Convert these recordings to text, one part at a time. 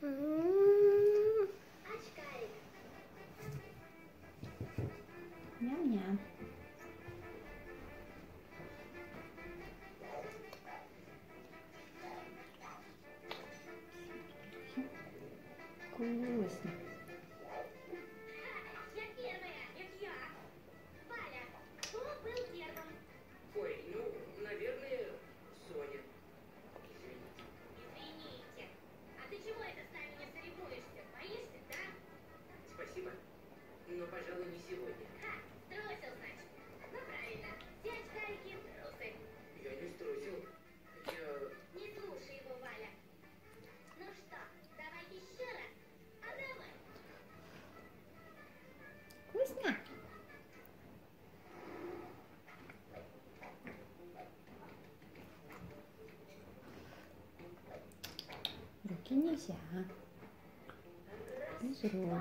Ням-ням. Без рук.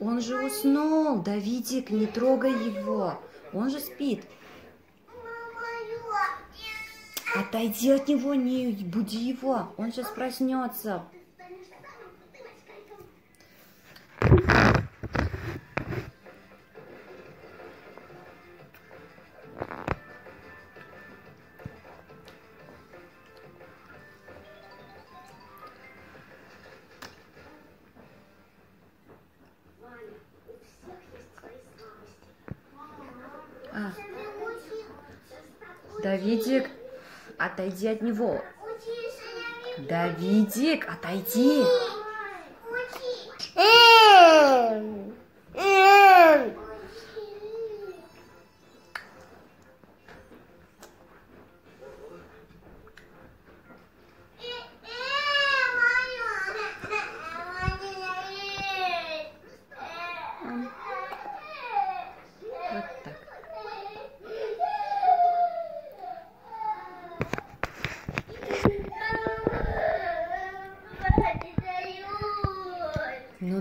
Он же уснул, Давидик, не трогай его. Он же спит. Отойди от него, не буди его. Он сейчас проснется. А, Давидик, отойди от него. Давидик, отойди.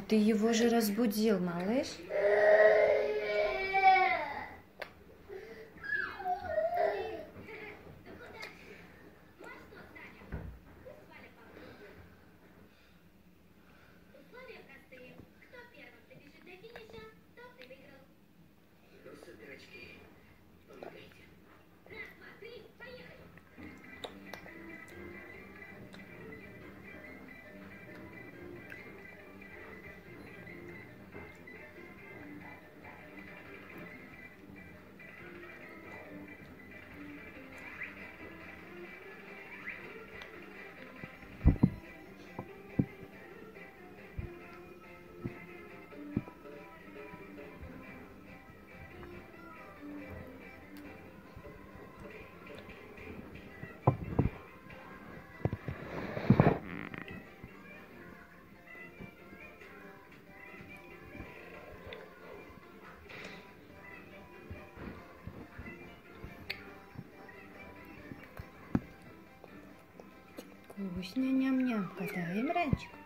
Ты его же разбудил, малыш. Вкусно, ням-ням. Катаем ранчик.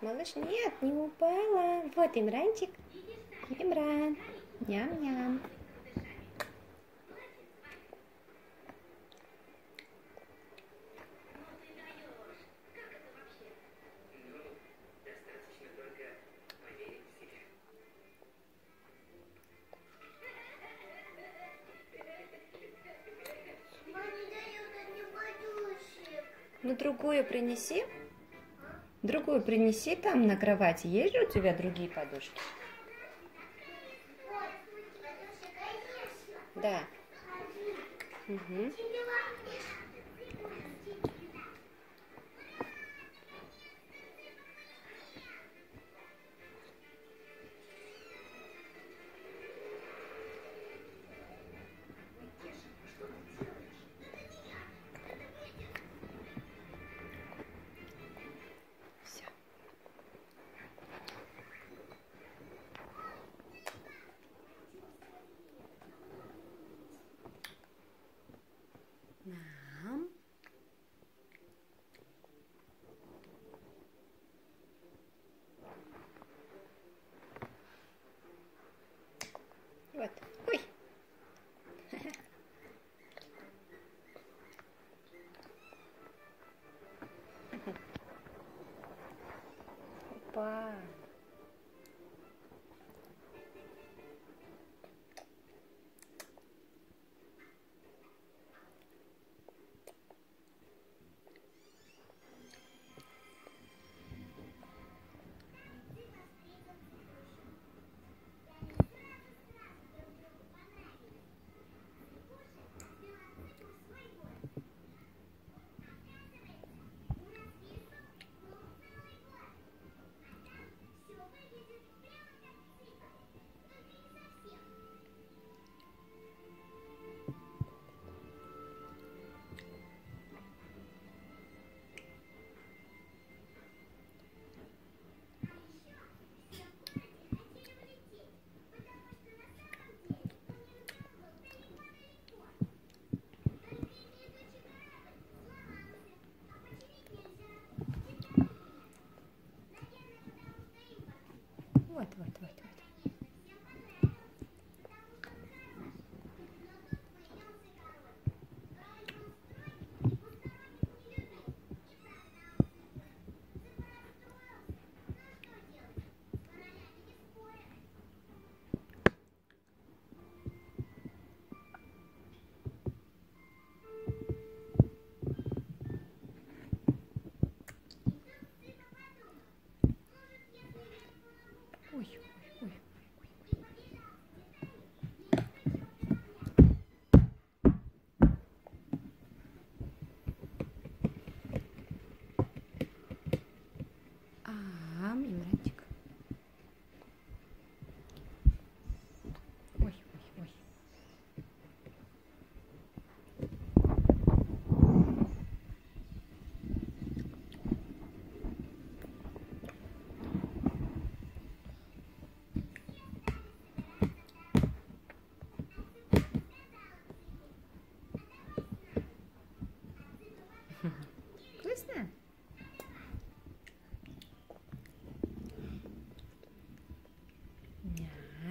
Вот, малыш, нет, не упала. Вот Имранчик. Имран. Ням-ням. Ну, другую принеси. Другую принеси там на кровати. Есть же у тебя другие подушки? Да. Угу.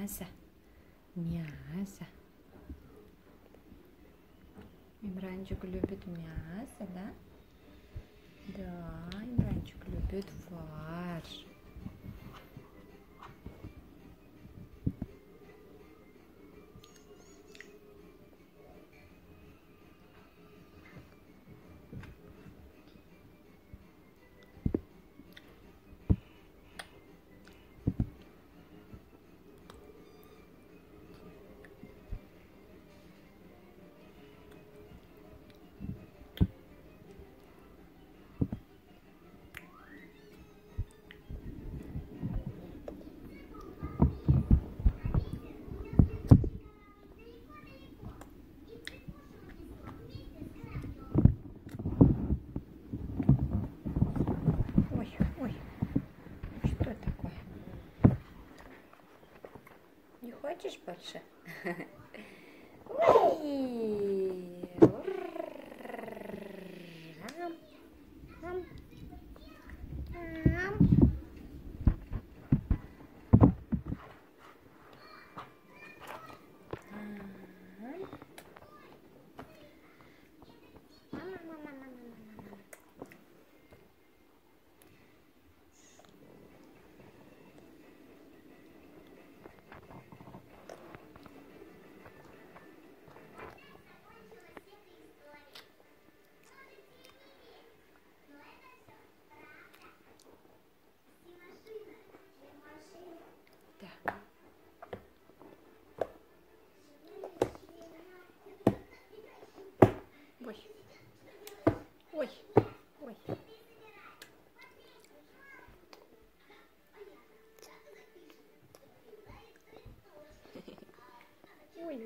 Мясо. Мясо. Имранчик любит мясо, да? Да, Имранчик любит фарш. faccia. Whee!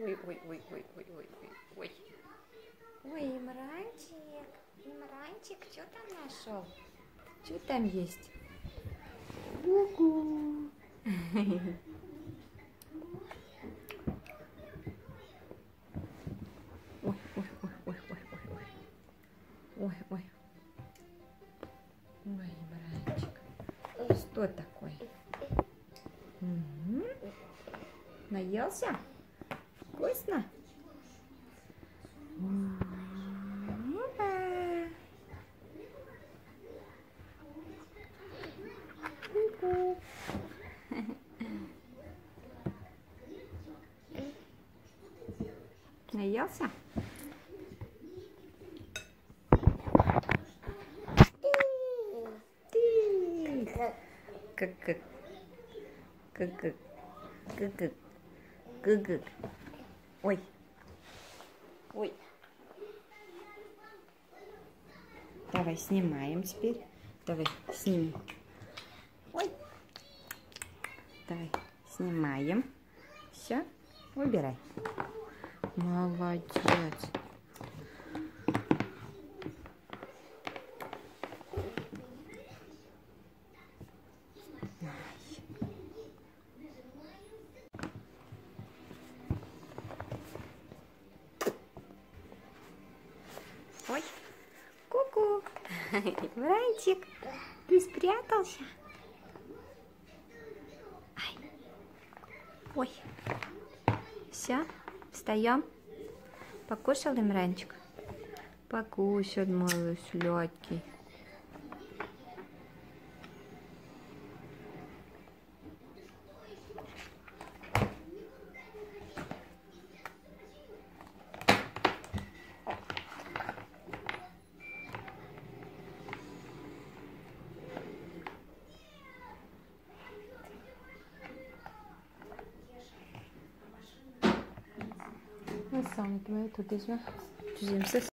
ой, ой, ой, ой, ой, ой, ой, ой. Ой, Имранчик, Имранчик, что там нашел? Что там есть? Угу. Ой, ой, ой, ой, ой, ой, ой, ой, ой, что такое? Наелся? Вкусно? Да. Ку-ку. Наелся? Ты. Как как как Ой. Ой. Давай снимаем теперь. Давай снимем. Ой. Давай снимаем. Все, убирай. Молодец. Ой, ку-ку. Братик, ты спрятался? Ой. Все, встаем. Покушал Имранчик? Покушал, мой сладкий. ça en doit être au besoin. Deuxième ça?